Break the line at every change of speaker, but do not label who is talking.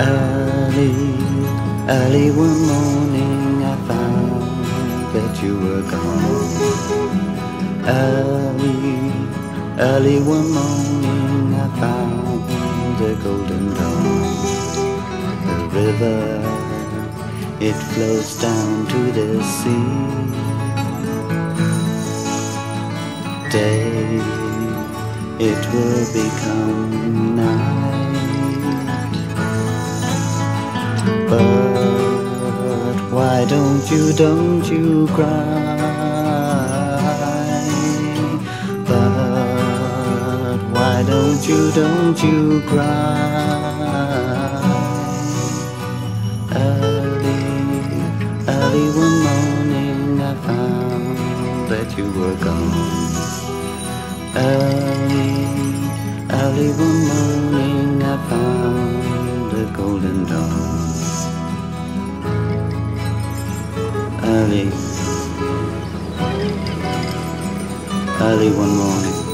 Early, early one morning I found that you were gone. Early, early one morning I found the golden dawn. The river, it flows down to the sea. Day, it will become night. Why don't you, don't you cry? But why don't you, don't you cry? Early, early one morning I found that you were gone. Early, early one morning Early, early one morning.